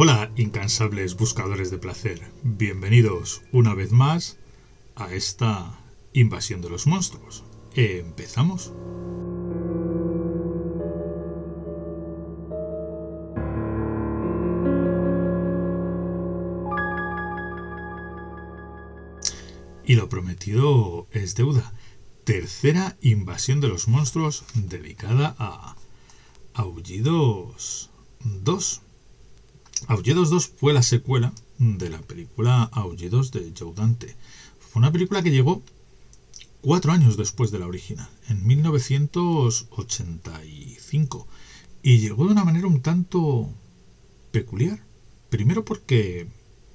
Hola, incansables buscadores de placer. Bienvenidos una vez más a esta invasión de los monstruos. ¿Empezamos? Y lo prometido es deuda. Tercera invasión de los monstruos dedicada a Aullidos 2. Aullidos 2 fue la secuela de la película Aullidos de Joe Dante. Fue una película que llegó cuatro años después de la original, en 1985. Y llegó de una manera un tanto peculiar. Primero porque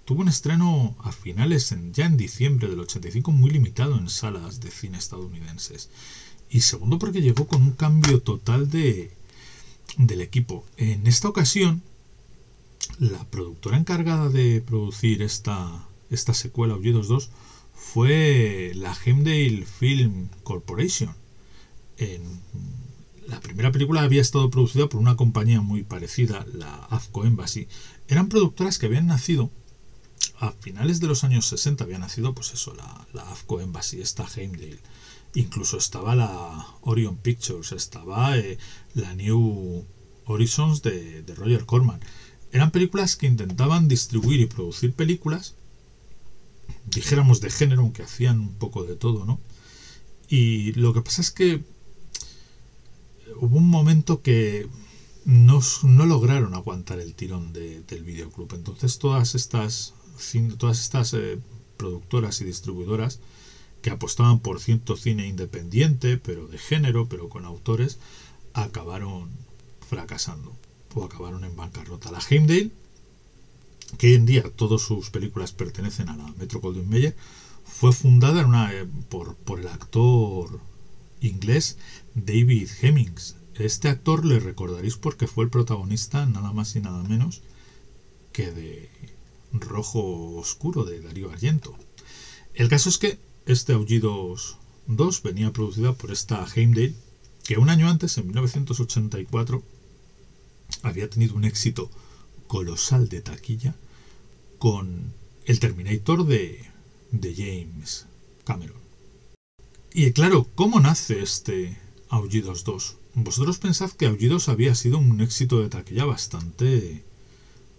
tuvo un estreno a finales, ya en diciembre del 85, muy limitado en salas de cine estadounidenses. Y segundo porque llegó con un cambio total de, del equipo. En esta ocasión, la productora encargada de producir esta, esta secuela, Aullidos 2, fue la Hemdale Film Corporation. En, la primera película había estado producida por una compañía muy parecida, la Afco Embassy. Eran productoras que habían nacido a finales de los años 60, había nacido, pues eso, la, la Afco Embassy, esta Heimdale. Incluso estaba la Orion Pictures, estaba eh, la New Horizons de, de Roger Corman. Eran películas que intentaban distribuir y producir películas, dijéramos de género, aunque hacían un poco de todo, ¿no? Y lo que pasa es que hubo un momento que no, no lograron aguantar el tirón de, del videoclub. Entonces todas estas, todas estas eh, productoras y distribuidoras que apostaban por cierto cine independiente, pero de género, pero con autores, acabaron fracasando o acabaron en bancarrota. La Heimdale, que hoy en día todas sus películas pertenecen a la Metro Goldwyn Mayer, fue fundada eh, por, el actor inglés David Hemmings. Este actor le recordaréis porque fue el protagonista nada más y nada menos que de Rojo Oscuro de Darío Argento. El caso es que este Aullidos 2 venía producida por esta Heimdale que un año antes, en 1984, había tenido un éxito colosal de taquilla con el Terminator de, de James Cameron. Y claro, ¿cómo nace este Aullidos 2? Vosotros pensad que Aullidos había sido un éxito de taquilla bastante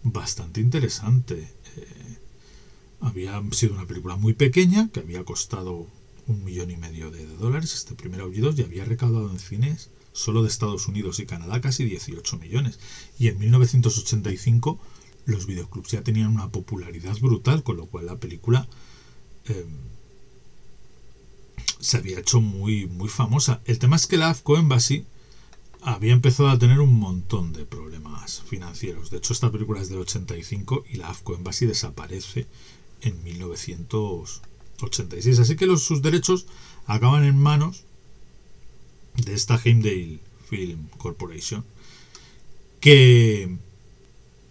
bastante interesante. Eh, había sido una película muy pequeña que había costado un millón y medio de dólares este primer Aullidos y había recaudado en cines solo de Estados Unidos y Canadá casi 18 millones. Y en 1985 los videoclubs ya tenían una popularidad brutal, con lo cual la película eh, se había hecho muy, muy famosa. El tema es que la AFCO Embassy había empezado a tener un montón de problemas financieros. De hecho, esta película es del 85 y la AFCO Embassy desaparece en 1986. Así que los, sus derechos acaban en manos de esta Heimdale Film Corporation, que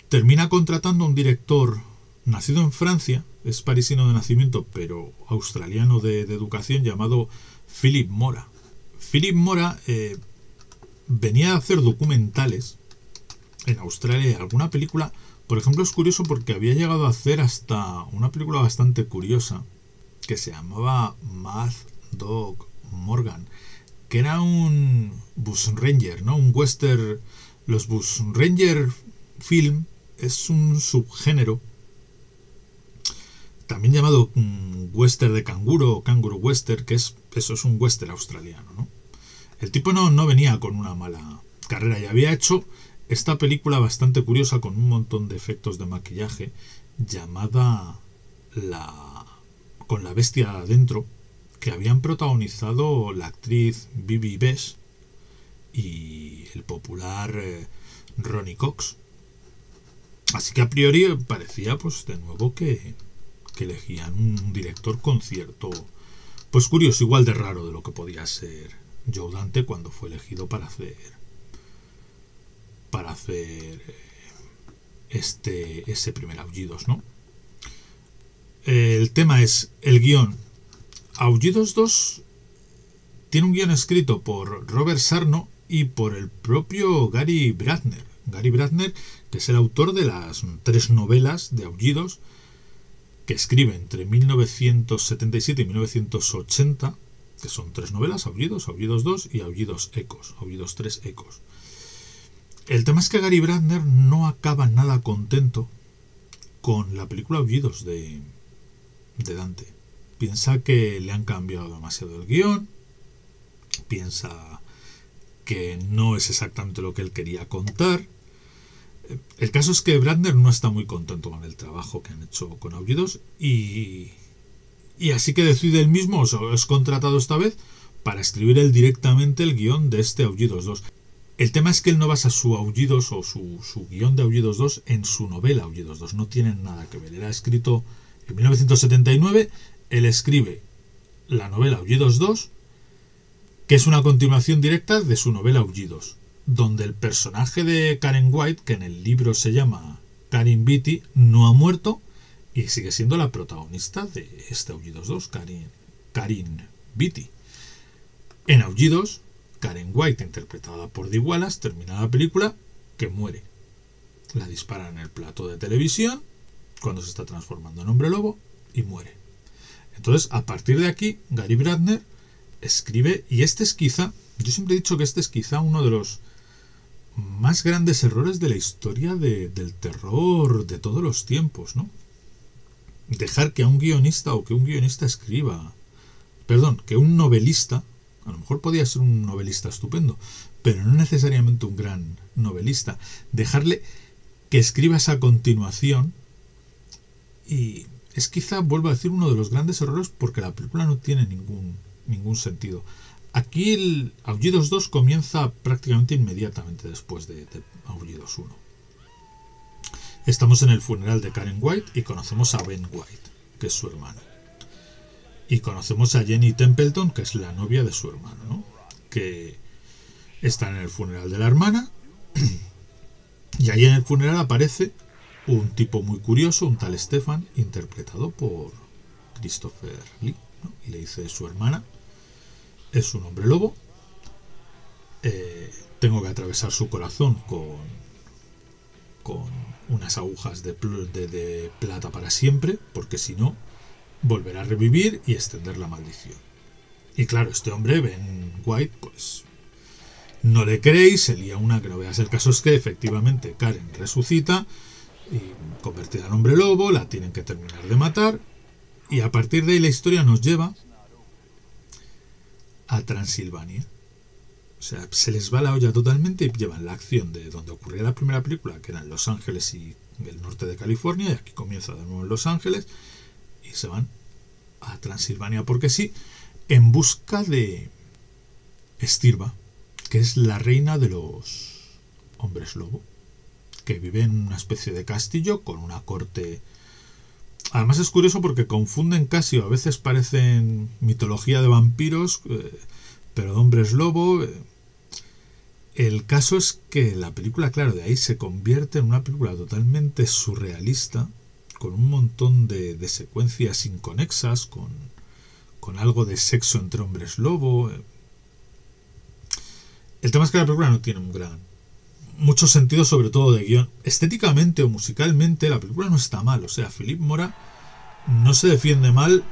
termina contratando a un director nacido en Francia, es parisino de nacimiento, pero australiano de, educación, llamado Philip Mora. Philip Mora eh, venía a hacer documentales en Australia alguna película, por ejemplo, es curioso porque había llegado a hacer hasta una película bastante curiosa que se llamaba Mad Dog Morgan, que era un bus ranger, ¿no? Un western. Los bus ranger film es un subgénero también llamado western de canguro o canguro western, que es eso es un western australiano, ¿no? El tipo no, no venía con una mala carrera y había hecho esta película bastante curiosa con un montón de efectos de maquillaje llamada la con la bestia adentro que habían protagonizado la actriz Bibi Besh y el popular eh, Ronnie Cox. Así que a priori parecía pues de nuevo que, que elegían un director con cierto pues curioso, igual de raro de lo que podía ser Joe Dante cuando fue elegido para hacer para hacer eh, este ese primer aullidos, ¿no? El tema es el guion Aullidos 2 tiene un guion escrito por Robert Sarno y por el propio Gary Bradner. Gary Bradner, que es el autor de las tres novelas de Aullidos que escribe entre 1977 y 1980, que son tres novelas, Aullidos, Aullidos 2 y Aullidos Ecos, Aullidos 3 Ecos. El tema es que Gary Bradner no acaba nada contento con la película Aullidos de, de Dante. Piensa que le han cambiado demasiado el guion, piensa que no es exactamente lo que él quería contar. El caso es que Bradner no está muy contento con el trabajo que han hecho con Aullidos y, y así que decide él mismo, o es contratado esta vez, para escribir él directamente el guion de este Aullidos 2. El tema es que él no basa su Aullidos o su, su guion de Aullidos 2 en su novela Aullidos 2, no tienen nada que ver. Ha escrito en 1979, él escribe la novela Aullidos 2 que es una continuación directa de su novela Aullidos, donde el personaje de Karen White, que en el libro se llama Karen Beatty, no ha muerto y sigue siendo la protagonista de este Aullidos 2, Karen, Karen Beatty. En Aullidos, Karen White, interpretada por Dee Wallace, termina la película que muere. La dispara en el plato de televisión cuando se está transformando en hombre lobo y muere. Entonces, a partir de aquí, Gary Bradner escribe, y este es quizá, yo siempre he dicho que este es quizá uno de los más grandes errores de la historia del terror de todos los tiempos, ¿no? Dejar que a un guionista o que un guionista escriba, perdón, que un novelista, a lo mejor podía ser un novelista estupendo, pero no necesariamente un gran novelista, dejarle que escriba esa continuación y es quizá, vuelvo a decir, uno de los grandes errores porque la película no tiene ningún ningún sentido. Aquí el Aullidos 2 comienza prácticamente inmediatamente después de, Aullidos 1. Estamos en el funeral de Karen White y conocemos a Ben White, que es su hermano. Y conocemos a Jenny Templeton, que es la novia de su hermano, que está en el funeral de la hermana. y ahí en el funeral aparece un tipo muy curioso, un tal Stefan, interpretado por Christopher Lee. Y le dice su hermana, es un hombre lobo, eh, tengo que atravesar su corazón con, con unas agujas de, de, plata para siempre, porque si no, volverá a revivir y extender la maldición. Y claro, este hombre, Ben White, pues no le creéis, se lía una que no veas. El caso es que efectivamente Karen resucita y convertida en hombre lobo, la tienen que terminar de matar y a partir de ahí la historia nos lleva a Transilvania. O sea, se les va la olla totalmente y llevan la acción de donde ocurría la primera película, que eran Los Ángeles y el norte de California, y aquí comienza de nuevo en Los Ángeles, y se van a Transilvania porque sí, en busca de Estirba, que es la reina de los hombres lobo, que vive en una especie de castillo con una corte Además es curioso porque confunden casi, o a veces parecen mitología de vampiros, eh, pero de hombres lobo. Eh. El caso es que la película, claro, de ahí se convierte en una película totalmente surrealista, con un montón de, secuencias inconexas, con, con, algo de sexo entre hombres lobo. Eh. El tema es que la película no tiene un gran, mucho sentido, sobre todo de guion. Estéticamente o musicalmente, la película no está mal. O sea, Philip Mora no se defiende mal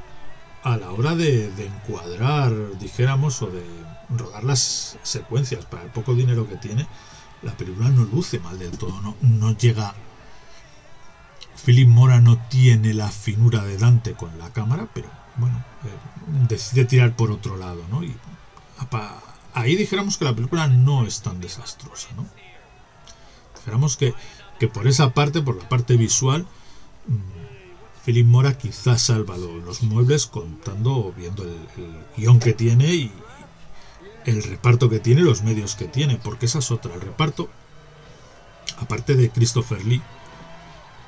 a la hora de, encuadrar, dijéramos, o de rodar las secuencias. Para el poco dinero que tiene, la película no luce mal del todo. No, no llega. Philip Mora no tiene la finura de Dante con la cámara, pero bueno, eh, decide tirar por otro lado, ¿no? Y ahí dijéramos que la película no es tan desastrosa, ¿no? Esperamos que, por esa parte, por la parte visual, mm, Philip Mora quizás salva los muebles contando, viendo el, guion que tiene y el reparto que tiene, los medios que tiene, porque esa es otra. El reparto, aparte de Christopher Lee,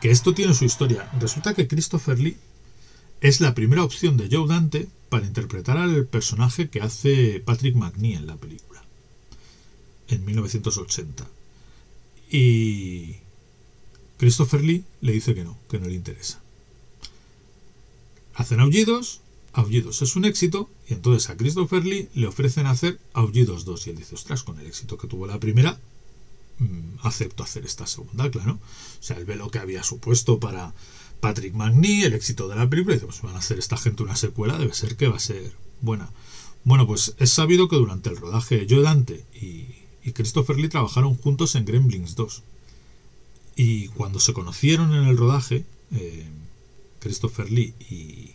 que esto tiene su historia. Resulta que Christopher Lee es la primera opción de Joe Dante para interpretar al personaje que hace Patrick McNee en la película, en 1980. Y Christopher Lee le dice que no, que no le interesa. Hacen aullidos, aullidos es un éxito, y entonces a Christopher Lee le ofrecen hacer aullidos 2. Y él dice, ostras, con el éxito que tuvo la primera, mm, aceptó hacer esta segunda, claro. O sea, él ve lo que había supuesto para Patrick McNee, el éxito de la película, y dice, pues van a hacer esta gente una secuela, debe ser que va a ser buena. Bueno, pues es sabido que durante el rodaje Joe Dante y, Christopher Lee trabajaron juntos en Gremlins 2. Y cuando se conocieron en el rodaje, eh, Christopher Lee y,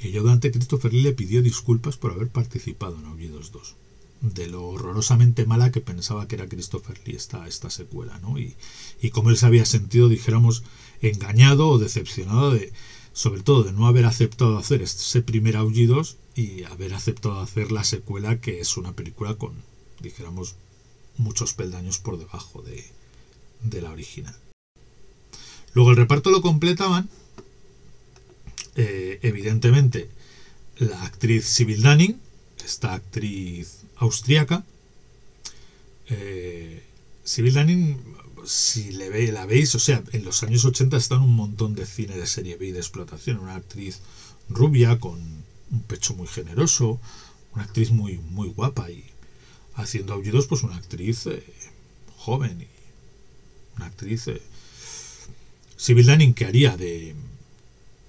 y Joe Dante, Christopher Lee le pidió disculpas por haber participado en Aullidos 2 de lo horrorosamente mala que pensaba que era Christopher Lee esta, esta secuela, ¿no? Y, y cómo él se había sentido, dijéramos, engañado o decepcionado de, sobre todo de no haber aceptado hacer ese primer Aullidos y haber aceptado hacer la secuela que es una película con, dijéramos, muchos peldaños por debajo de, de la original. Luego el reparto lo completaban, eh, evidentemente, la actriz Sibyl Dunning, esta actriz austríaca. Eh, Sibyl Dunning, si le ve, la veis, o sea, en los años 80 están un montón de cine de serie B de explotación. Una actriz rubia con un pecho muy generoso, una actriz muy, muy guapa y haciendo aullidos, pues una actriz eh, joven y una actriz. Eh, Dunning que haría de,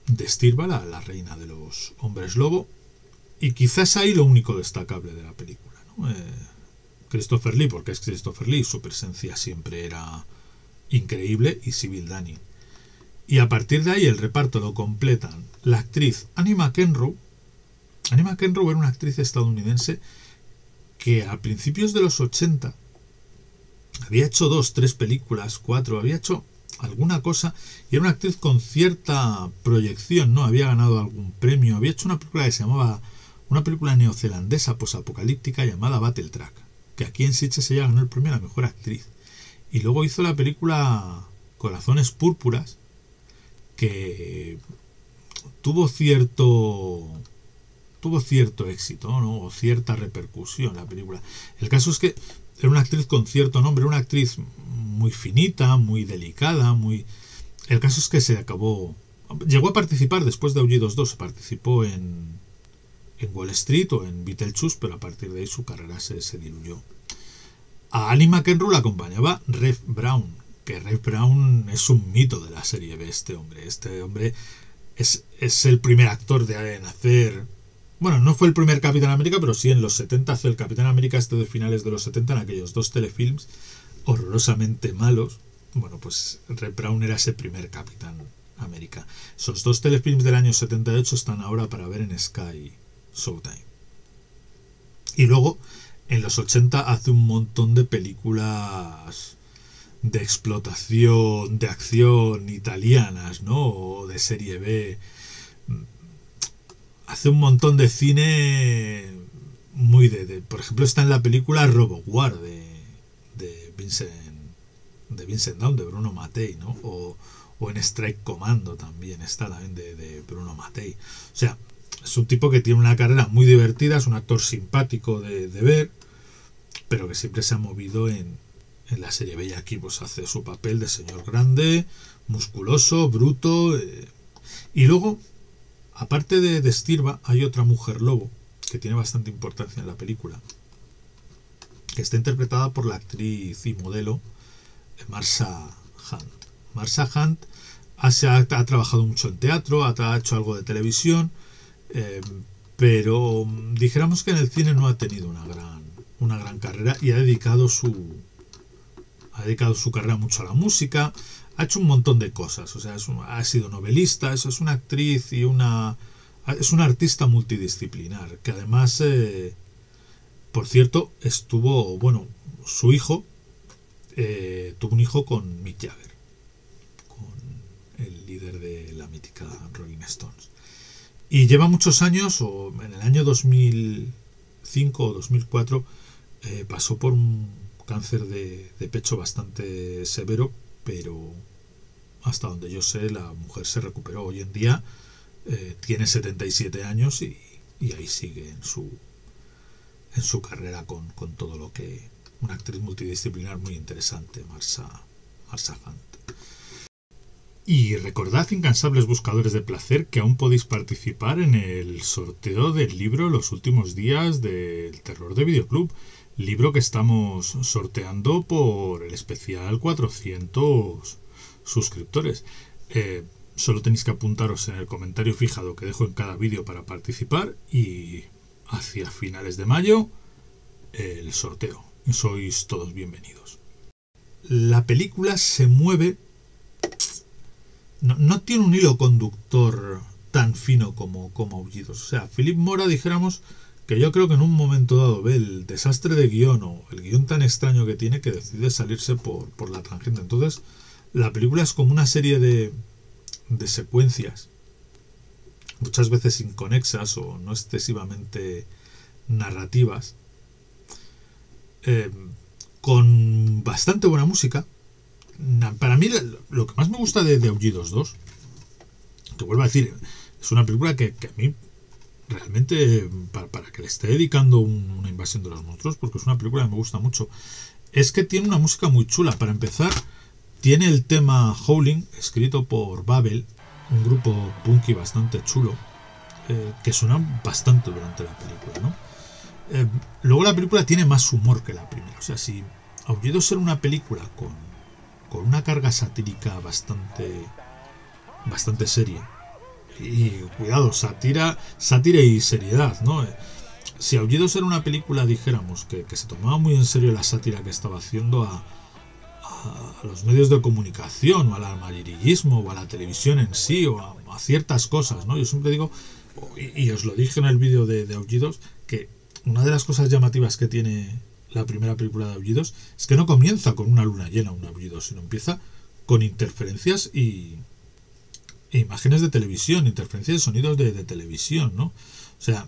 de Stirba, la, reina de los hombres lobo, y quizás ahí lo único destacable de la película. Eh, Christopher Lee, porque es Christopher Lee, su presencia siempre era increíble, y Sibyl Dunning. Y a partir de ahí el reparto lo completan la actriz Annie McEnroe. Annie McEnroe era una actriz estadounidense que a principios de los 80 había hecho dos, tres películas, cuatro, había hecho alguna cosa y era una actriz con cierta proyección, ¿no? Había ganado algún premio, había hecho una película que se llamaba una película neozelandesa posapocalíptica llamada Battle Track, que aquí en Sitges ella ganó el premio a la mejor actriz. Y luego hizo la película Corazones Púrpuras, que tuvo cierto tuvo cierto éxito, ¿no? O cierta repercusión la película. El caso es que era una actriz con cierto nombre, una actriz muy finita, muy delicada, muy... El caso es que se acabó... Llegó a participar después de Aullidos 2, participó en en Wall Street o en Beetlejuice, pero a partir de ahí su carrera se, diluyó. A Annie McEnroe la acompañaba Rev Brown, que Rev Brown es un mito de la serie B, este hombre. Este hombre es, es el primer actor de nacer. Bueno, no fue el primer Capitán América, pero sí en los 70 hace el Capitán América este de finales de los 70 en aquellos dos telefilms horrorosamente malos. Bueno, pues Rev Brown era ese primer Capitán América. Esos dos telefilms del año 78 están ahora para ver en Sky Showtime. Y luego, en los 80 hace un montón de películas de explotación, de acción italianas, ¿no? O de serie B. Hace un montón de cine muy de... por ejemplo, está en la película RoboWar de, de Vincent de Vincent Down, de Bruno Mattei, ¿no? O, o en Strike Commando también está también de, de Bruno Mattei. O sea, es un tipo que tiene una carrera muy divertida, es un actor simpático de, ver, pero que siempre se ha movido en, la serie Bella aquí pues hace su papel de señor grande, musculoso, bruto. Eh. Y luego, aparte de, de Stirba, hay otra mujer lobo que tiene bastante importancia en la película, que está interpretada por la actriz y modelo Marsha Hunt. Marsha Hunt ha, trabajado mucho en teatro, ha hecho algo de televisión eh, pero dijéramos que en el cine no ha tenido una gran, una gran carrera y ha dedicado su ha dedicado su carrera mucho a la música, ha hecho un montón de cosas, o sea, ha sido novelista, es, es una actriz y una es una artista multidisciplinar que además, eh, por cierto, estuvo, bueno, su hijo eh, tuvo un hijo con Mick Jagger, con el líder de la mítica Rolling Stones. Y lleva muchos años, o en el año 2005 o 2004, eh, pasó por un cáncer de, pecho bastante severo, pero hasta donde yo sé, la mujer se recuperó. Hoy en día eh, tiene 77 años y, ahí sigue en su, en su carrera con, todo lo que... Una actriz multidisciplinar muy interesante, Marsa, Marsa Hunt. Y recordad, incansables buscadores de placer, que aún podéis participar en el sorteo del libro Los últimos días del terror de Videoclub. Libro que estamos sorteando por el especial 400 suscriptores. Eh, solo tenéis que apuntaros en el comentario fijado que dejo en cada vídeo para participar y hacia finales de mayo el sorteo. Sois todos bienvenidos. La película se mueve... No, tiene un hilo conductor tan fino como, como Aullidos. O sea, Philip Mora, dijéramos, que yo creo que en un momento dado ve el desastre de guion o el guion tan extraño que tiene que decide salirse por, por la tangente. Entonces, la película es como una serie de, de secuencias, muchas veces inconexas o no excesivamente narrativas, eh, con bastante buena música. Para mí, lo que más me gusta de, de Aullidos 2, que vuelvo a decir, es una película que, que a mí realmente para, para, que le esté dedicando una invasión de los monstruos, porque es una película que me gusta mucho, es que tiene una música muy chula. Para empezar, tiene el tema Howling, escrito por Babel, un grupo punky bastante chulo, eh, que suena bastante durante la película, ¿no? Eh, luego la película tiene más humor que la primera. O sea, si de ser una película con, con una carga satírica bastante, bastante seria, y cuidado, sátira, sátira y seriedad, ¿no? Si Aullido era una película, dijéramos, que, se tomaba muy en serio la sátira que estaba haciendo a, los medios de comunicación, o al amarillismo, o a la televisión en sí, o a, ciertas cosas, ¿no? Yo siempre digo, y, os lo dije en el vídeo de, de Aullidos, que una de las cosas llamativas que tiene la primera película de Aullidos es que no comienza con una luna llena, un aullido, sino empieza con interferencias y, imágenes de televisión, interferencias de sonidos de, televisión, ¿no? O sea,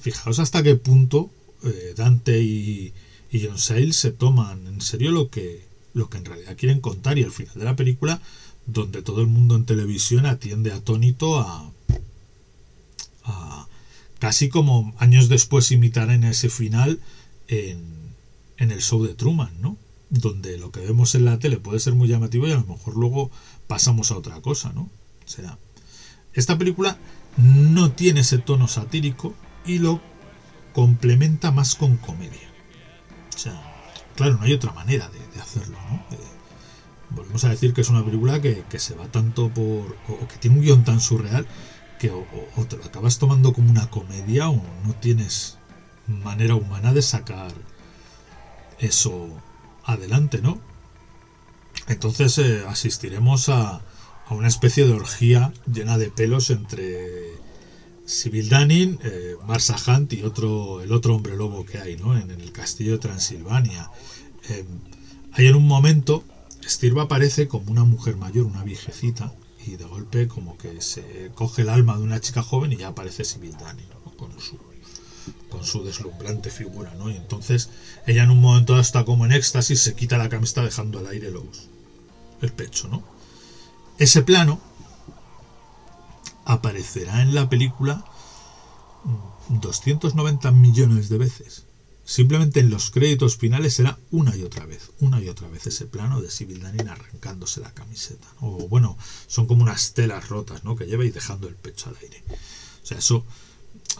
fijaos hasta qué punto eh, Dante y, John Sayles se toman en serio lo que, lo que en realidad quieren contar y al final de la película, donde todo el mundo en televisión atiende atónito a, a casi como años después imitar en ese final en, en el show de Truman, ¿no? Donde lo que vemos en la tele puede ser muy llamativo y a lo mejor luego pasamos a otra cosa, ¿no? O sea, esta película no tiene ese tono satírico y lo complementa más con comedia. O sea, claro, no hay otra manera de, hacerlo, ¿no? Eh, volvemos a decir que es una película que, se va tanto por... o que tiene un guion tan surreal que o, te lo acabas tomando como una comedia o no tienes manera humana de sacar eso adelante, ¿no? Entonces eh, asistiremos a, una especie de orgía llena de pelos entre Sibyl Danin, eh, Marsa Hunt y otro, el otro hombre lobo que hay ¿no? en, el castillo de Transilvania. Eh, hay en un momento, Stirba aparece como una mujer mayor, una viejecita, y de golpe como que se coge el alma de una chica joven y ya aparece Sibyl Danin con, su, con su deslumbrante figura. ¿no? Y entonces ella en un momento está como en éxtasis, se quita la camiseta dejando al aire los, el pecho, ¿no? Ese plano aparecerá en la película 290 millones de veces. Simplemente en los créditos finales será una y otra vez, una y otra vez ese plano de Sibyl Danin arrancándose la camiseta. O bueno, son como unas telas rotas, ¿no? Que lleva y dejando el pecho al aire. O sea, eso.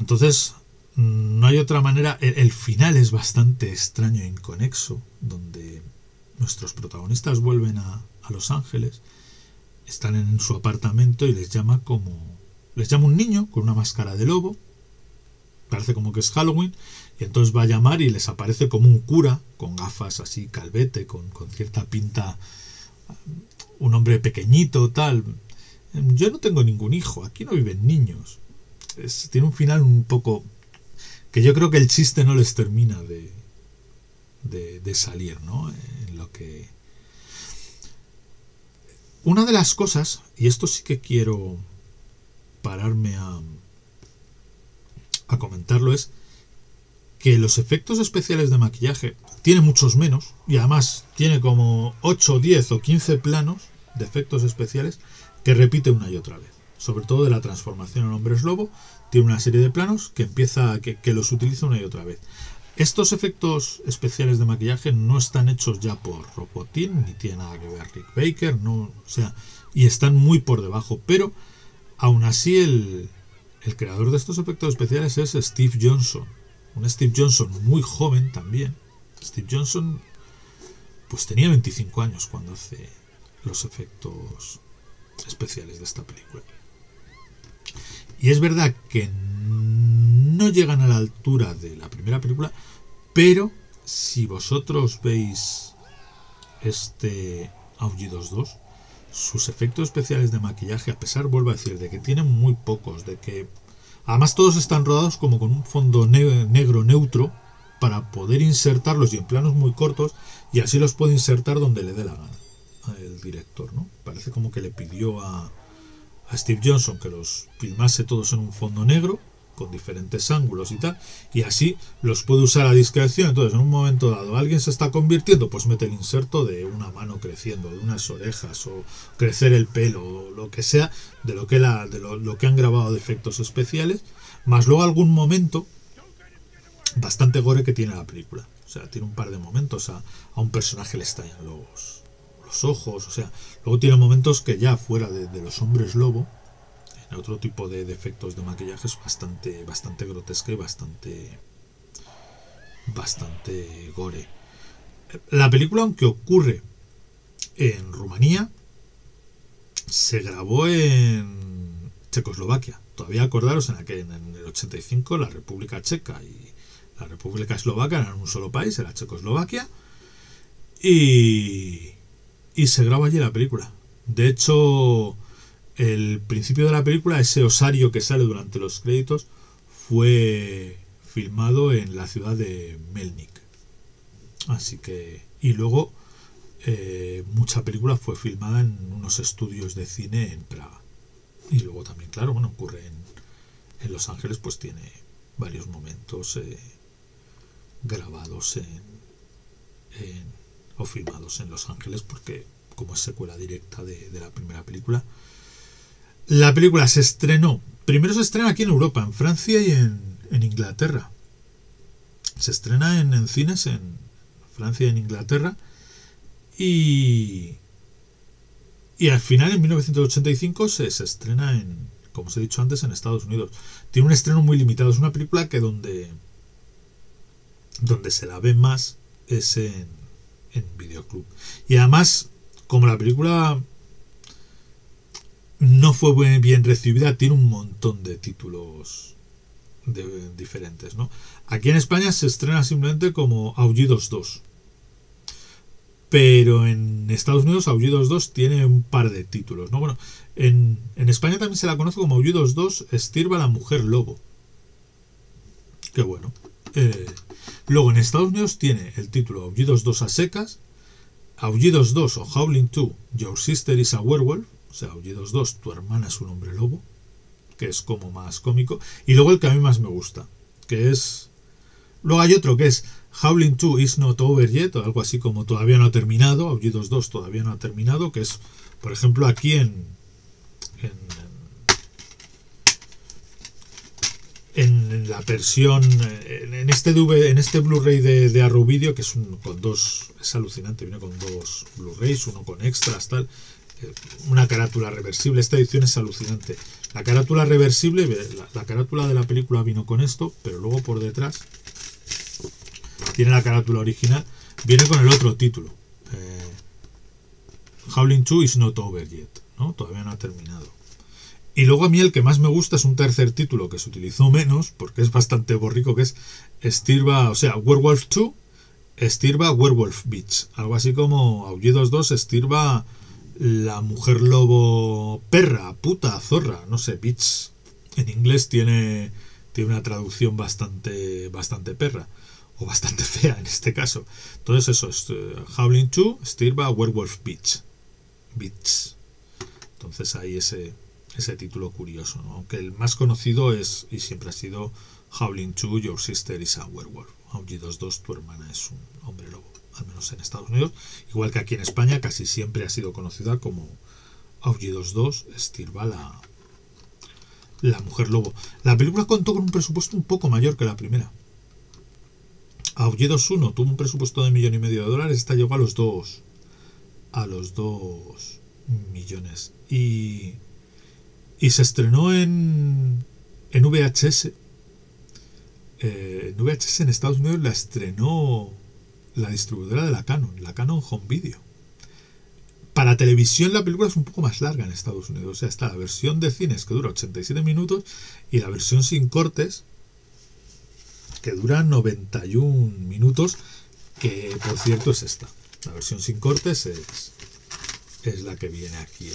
Entonces, no hay otra manera. El, final es bastante extraño e inconexo, donde nuestros protagonistas vuelven a, los Ángeles, están en su apartamento y les llama como... Les llama un niño con una máscara de lobo, parece como que es Halloween, y entonces va a llamar y les aparece como un cura, con gafas así, calvete, con, cierta pinta, un hombre pequeñito, tal. Yo no tengo ningún hijo, aquí no viven niños. tiene un final un poco... que yo creo que el chiste no les termina de, de, salir, ¿no? En lo que una de las cosas, y esto sí que quiero pararme a, a comentarlo, es que los efectos especiales de maquillaje tiene muchos menos, y además tiene como 8, 10 o 15 planos de efectos especiales que repite una y otra vez. Sobre todo de la transformación en hombres lobo, tiene una serie de planos que empieza, que los utiliza una y otra vez. Estos efectos especiales de maquillaje no están hechos ya por Robotin, ni tiene nada que ver Rick Baker, no, o sea, y están muy por debajo, pero aún así el, creador de estos efectos especiales es Steve Johnson, Un Steve Johnson muy joven también. Steve Johnson pues tenía 25 años cuando hace los efectos especiales de esta película. Y es verdad que no llegan a la altura de la primera película, pero si vosotros veis este Aullidos 2, sus efectos especiales de maquillaje, a pesar, vuelvo a decir, de que tienen muy pocos, de que además todos están rodados como con un fondo negro neutro para poder insertarlos y en planos muy cortos y así los puede insertar donde le dé la gana el director, ¿no? Parece como que le pidió a, a Steve Johnson que los filmase todos en un fondo negro con diferentes ángulos y tal, y así los puede usar a discreción. Entonces, en un momento dado, alguien se está convirtiendo, pues mete el inserto de una mano creciendo, de unas orejas, o crecer el pelo, o lo que sea, de lo que, la, de lo, que han grabado de efectos especiales, más luego algún momento bastante gore que tiene la película. O sea, tiene un par de momentos a, a un personaje le estallan los, los ojos, o sea, luego tiene momentos que ya fuera de, de los hombres lobo, otro tipo de defectos de maquillaje es bastante, bastante grotesca y bastante, bastante gore. La película, aunque ocurre en Rumanía, se grabó en Checoslovaquia. Todavía acordaros en, aquel, en el 85 la República Checa y la República Eslovaca eran un solo país, era Checoslovaquia. Y, y se graba allí la película. De hecho, el principio de la película, ese osario que sale durante los créditos, fue filmado en la ciudad de Melnik. Así que. Y luego, eh, mucha película fue filmada en unos estudios de cine en Praga. Y luego también, claro, bueno, ocurre en, Los Ángeles, pues tiene varios momentos eh, grabados en, en, o filmados en Los Ángeles, porque como es secuela directa de la primera película, la película se estrenó, primero se estrena aquí en Europa, en Francia y en, Inglaterra. Se estrena en, cines en Francia y en Inglaterra. Y, y al final, en 1985, se, se estrena en, como os he dicho antes, en Estados Unidos. Tiene un estreno muy limitado. Es una película que donde, donde se la ve más es en, en videoclub. Y además, como la película no fue bien recibida, tiene un montón de títulos diferentes. ¿no? Aquí en España se estrena simplemente como Aullidos 2. Pero en Estados Unidos Aullidos 2 tiene un par de títulos. ¿no? Bueno, en, España también se la conoce como Aullidos 2 Estirba la Mujer Lobo. Qué bueno. Eh, luego en Estados Unidos tiene el título Aullidos 2 a secas, Aullidos 2 o Howling 2 Your Sister is a Werewolf, o sea, Aullidos 2, tu hermana es un hombre lobo, que es como más cómico. Y luego el que a mí más me gusta, que es... Luego hay otro que es Howling 2 is not over yet, o algo así como todavía no ha terminado, Aullidos 2 todavía no ha terminado, que es, por ejemplo, aquí en... en la versión en este en este Blu-ray de, de Video que es un, con dos es alucinante viene con dos Blu-rays uno con extras tal una carátula reversible. Esta edición es alucinante. La carátula reversible, la, carátula de la película vino con esto, pero luego por detrás tiene la carátula original, viene con el otro título. Eh, Howling 2 is not over yet, ¿no? Todavía no ha terminado. Y luego a mí el que más me gusta es un tercer título que se utilizó menos, porque es bastante borrico, que es Stirba, o sea, Werewolf 2, Stirba Werewolf Beach. Algo así como Aullidos 2, Stirba la mujer lobo perra, puta, zorra, no sé, bitch. En inglés tiene, tiene una traducción bastante, bastante perra, o bastante fea en este caso. Entonces eso es uh, Howling 2, Stirba, Werewolf Bitch. Bitch. Entonces ahí ese, ese título curioso, aunque el más conocido es y siempre ha sido Howling 2, Your Sister is a Werewolf. Aullidos 2, tu hermana es un hombre lobo al menos en Estados Unidos, igual que aquí en España casi siempre ha sido conocida como Aullidos 2, Estirba la, la mujer lobo. La película contó con un presupuesto un poco mayor que la primera. Aullidos 1 tuvo un presupuesto de millón y medio de dólares, esta llegó a los dos a los dos millones y y se estrenó en en VHS eh, en VHS en Estados Unidos la estrenó la distribuidora de la Canon, la Canon Home Video. Para televisión la película es un poco más larga en Estados Unidos. O sea, está la versión de cines que dura 87 minutos y la versión sin cortes que dura 91 minutos, que por cierto es esta. La versión sin cortes es, es la que viene aquí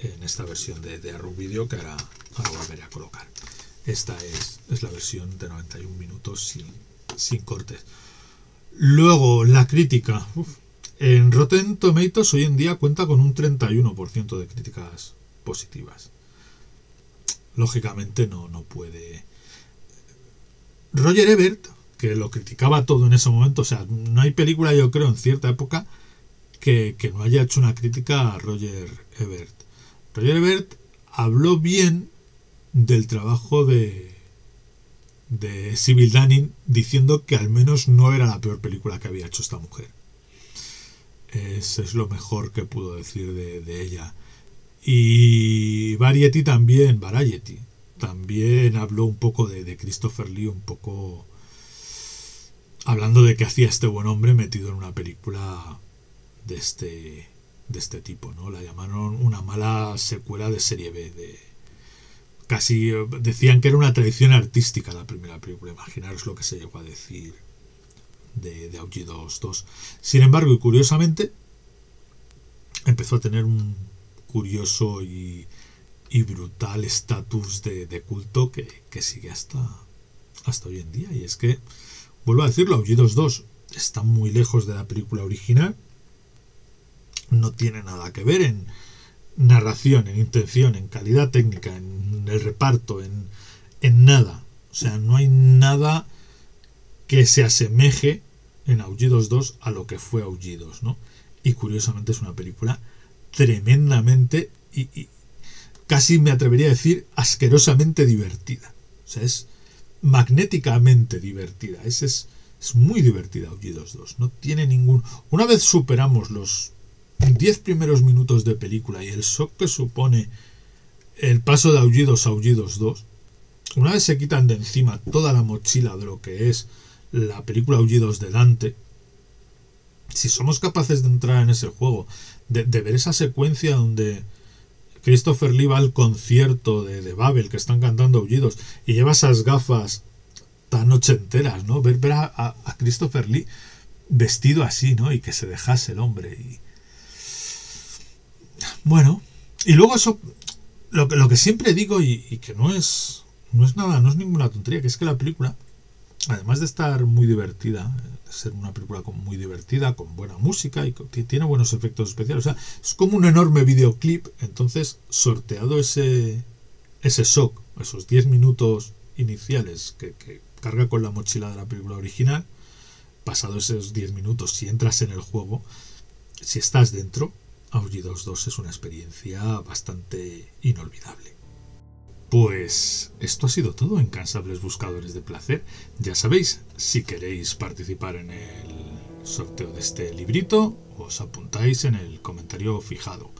en, en esta versión de, de Arrow Video que ahora, ahora volveré a colocar. Esta es, es la versión de 91 minutos sin, sin cortes. Luego, la crítica. En Rotten Tomatoes hoy en día cuenta con un 31% de críticas positivas. Lógicamente no, no puede. Roger Ebert, que lo criticaba todo en ese momento, o sea, no hay película, yo creo, en cierta época que, que no haya hecho una crítica a Roger Ebert. Roger Ebert habló bien del trabajo de, de Sybil Danning diciendo que al menos no era la peor película que había hecho esta mujer. Eso es lo mejor que pudo decir de, ella. Y Variety también, Variety, también habló un poco de, de, Christopher Lee, un poco hablando de que hacía este buen hombre metido en una película de este, de este tipo, ¿no? La llamaron una mala secuela de serie B, de, casi decían que era una tradición artística la primera película, imaginaros lo que se llegó a decir de, de Aullidos 2. Sin embargo, y curiosamente, empezó a tener un curioso y, y brutal estatus de, de, culto que, que, sigue hasta, hasta hoy en día. Y es que, vuelvo a decirlo, Aullidos 2 está muy lejos de la película original. No tiene nada que ver en narración, en intención, en calidad técnica, en el reparto, en, en nada. O sea, no hay nada que se asemeje en Aullidos 2 a lo que fue Aullidos, ¿no? Y curiosamente es una película tremendamente y, casi me atrevería a decir asquerosamente divertida. O sea, es magnéticamente divertida. Es, es, es muy divertida Aullidos 2. No tiene ningún... Una vez superamos los 10 primeros minutos de película y el shock que supone el paso de Aullidos a Aullidos 2, una vez se quitan de encima toda la mochila de lo que es la película Aullidos de Dante, si somos capaces de entrar en ese juego, de, ver esa secuencia donde Christopher Lee va al concierto de, de, Babel que están cantando Aullidos y lleva esas gafas tan ochenteras, ¿no? Ver, ver a, a, a, Christopher Lee vestido así, ¿no? Y que se dejase el hombre. Y... Bueno, y luego eso, lo, lo que siempre digo y, y que no es, no es nada, no es ninguna tontería, que es que la película además de estar muy divertida, ser una película muy divertida, con buena música y tiene buenos efectos especiales, o sea, es como un enorme videoclip, entonces sorteado ese, ese shock, esos 10 minutos iniciales que, que, carga con la mochila de la película original, pasado esos 10 minutos, si entras en el juego, si estás dentro, Aullidos 2 es una experiencia bastante inolvidable. Pues esto ha sido todo, incansables buscadores de placer. Ya sabéis, si queréis participar en el sorteo de este librito, os apuntáis en el comentario fijado.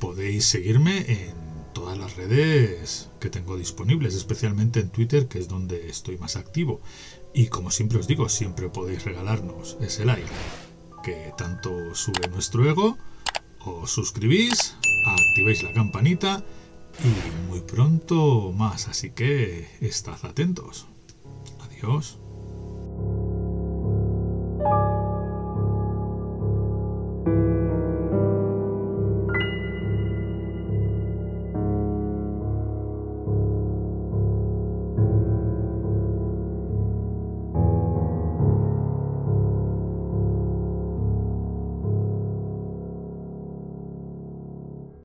Podéis seguirme en todas las redes que tengo disponibles, especialmente en Twitter, que es donde estoy más activo. Y como siempre os digo, siempre podéis regalarnos ese like, que tanto sube nuestro ego, os suscribís, activéis la campanita, y muy pronto más, así que estad atentos. Adiós.